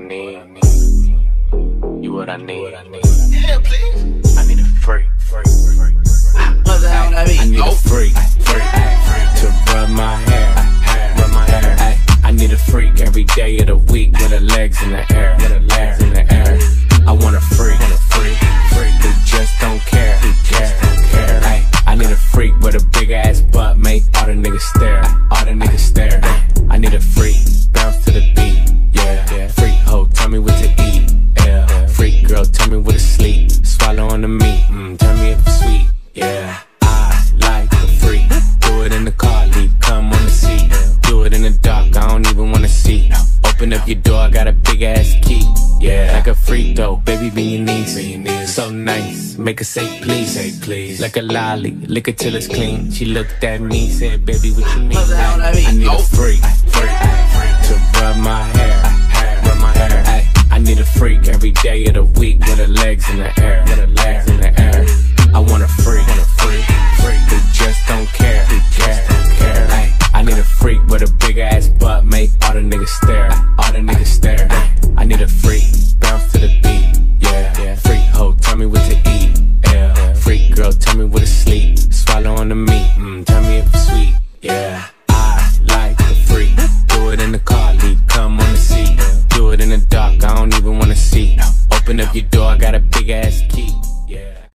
need. You what I need. Yeah, please. I need a freak. I need a freak. To rub my hair. Rub my hair. I need a freak every day of the week with her legs in the air. With her legs in the air. I want a freak. Want a freak. Freak who just don't care. Who don't care. I need a freak with a big ass butt, make all the niggas stare. Mm, tell me if it's sweet. Yeah. I like a freak. Do it in the car, leave come on the seat. Do it in the dark, I don't even wanna see. Open up your door, I got a big ass key. Yeah, like a freak though, baby, be your niece. So nice, make her say please, say please. Like a lolly, lick it till it's clean. She looked at me, said, baby, what you mean? I need freak every day of the week with her legs in the air. With her legs in the air. I want a freak, want a freak, freak who just don't care, who care, don't care. Ay, I need a freak with a big ass butt, make all the niggas stare, all the niggas stare. Ay, I need a freak, bounce to the beat, yeah. Freak hoe, tell me what to eat, yeah. Freak girl, tell me what to sleep, swallow on the meat. door, I got a big ass key. Yeah.